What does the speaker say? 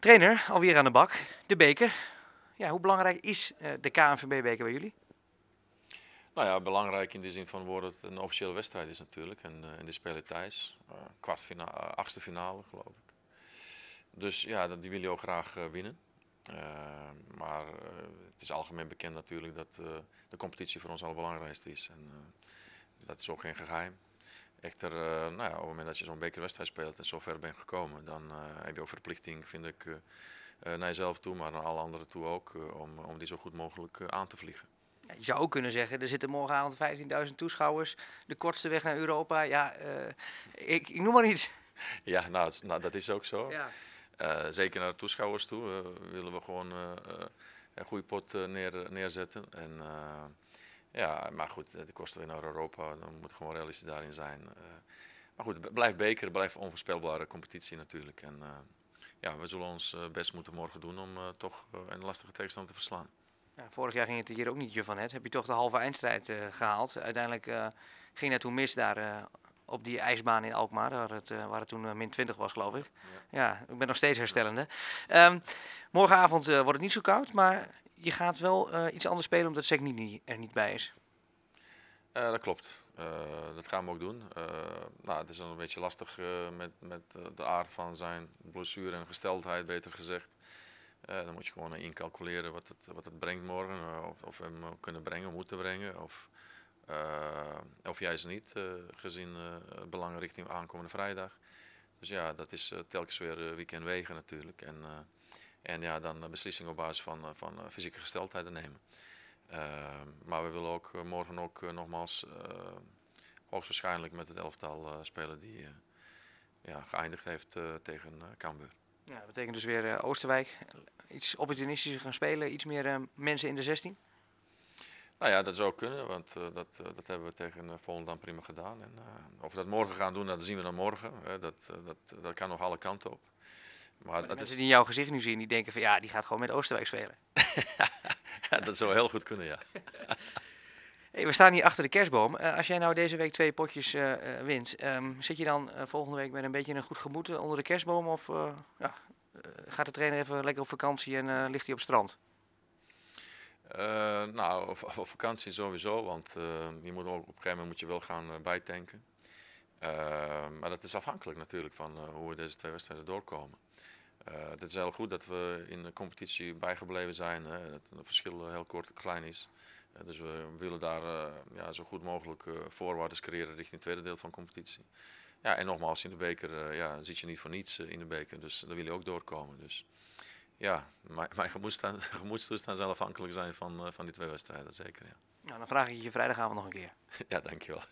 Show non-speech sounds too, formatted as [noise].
Trainer, alweer aan de bak. De beker. Ja, hoe belangrijk is uh, de KNVB-beker bij jullie? Nou ja, belangrijk in de zin van woord het een officiële wedstrijd is natuurlijk. En, en die spelen thuis. Uh, kwartfinale, achtste finale geloof ik. Dus ja, die wil je ook graag winnen. maar het is algemeen bekend natuurlijk dat de competitie voor ons al belangrijkste is. En dat is ook geen geheim. Echter, nou ja, op het moment dat je zo'n bekerwedstrijd speelt en zo ver bent gekomen, dan heb je ook verplichting, vind ik, naar jezelf toe, maar naar alle anderen toe ook, om, om die zo goed mogelijk aan te vliegen. Je zou ook kunnen zeggen, er zitten morgenavond 15.000 toeschouwers, de kortste weg naar Europa. Ja, ik, ik, noem maar iets. [laughs] Ja, nou, nou dat is ook zo. Ja. Uh, zeker naar de toeschouwers toe uh, willen we gewoon een goede pot neer, neerzetten. En, ja, maar goed, de kosten weer naar Europa, dan moet gewoon realistisch daarin zijn. maar goed, blijft beker, blijft onvoorspelbare competitie natuurlijk. En ja, we zullen ons best moeten morgen doen om toch een lastige tegenstander te verslaan. Ja, vorig jaar ging het hier ook niet van het. Heb je toch de halve eindstrijd uh, gehaald. Uiteindelijk uh, ging het toen mis daar uh, op die ijsbaan in Alkmaar, waar het, waar het toen min 20 was geloof ik. Ja, ja ik ben nog steeds herstellende. Um, morgenavond wordt het niet zo koud, maar je gaat wel iets anders spelen omdat Sek niet, er niet bij is. dat klopt. dat gaan we ook doen. nou, het is een beetje lastig met, met de aard van zijn blessure en gesteldheid, beter gezegd. Uh, dan moet je gewoon incalculeren wat het, wat het brengt morgen. Uh, of, of, we hem kunnen brengen, moeten brengen. Of, uh, of juist niet, gezien het belang richting aankomende vrijdag. Dus ja, dat is telkens weer weekend wegen natuurlijk. En, en ja, dan beslissingen op basis van, van fysieke gesteldheid nemen. maar we willen ook morgen ook nogmaals hoogstwaarschijnlijk met het elftal spelen die ja, geëindigd heeft tegen Cambuur. Ja, dat betekent dus weer uh, Oosterwijk iets opportunistischer gaan spelen, iets meer uh, mensen in de 16? Nou ja, dat zou kunnen, want uh, dat, dat hebben we tegen Volendam prima gedaan. En, of we dat morgen gaan doen, dat zien we dan morgen. dat, dat, dat kan nog alle kanten op. Maar, dat is... die in jouw gezicht nu zien, die denken van ja, die gaat gewoon met Oosterwijk spelen. [laughs] ja, dat zou heel goed kunnen, ja. [laughs] Hey, we staan hier achter de kerstboom. Uh, als jij nou deze week twee potjes uh, uh, wint, um, zit je dan volgende week met een beetje een goed gemoed onder de kerstboom? Of ja, gaat de trainer even lekker op vakantie en ligt hij op strand? nou, op, op, vakantie sowieso, want je moet ook, op een gegeven moment moet je wel gaan bijtanken. maar dat is afhankelijk natuurlijk van hoe we deze twee wedstrijden doorkomen. Het is heel goed dat we in de competitie bijgebleven zijn, hè, dat het verschil heel kort klein is. Uh, dus we willen daar uh, ja, zo goed mogelijk voorwaarden creëren richting het tweede deel van de competitie. Ja, en nogmaals, in de beker ja, zit je niet voor niets in de beker, dus daar wil je ook doorkomen. Dus ja, mijn, mijn [laughs] gemoedstoestand zal afhankelijk zijn van, van die twee wedstrijden, zeker. Ja. Nou, dan vraag ik je vrijdagavond nog een keer. [laughs] ja, dankjewel.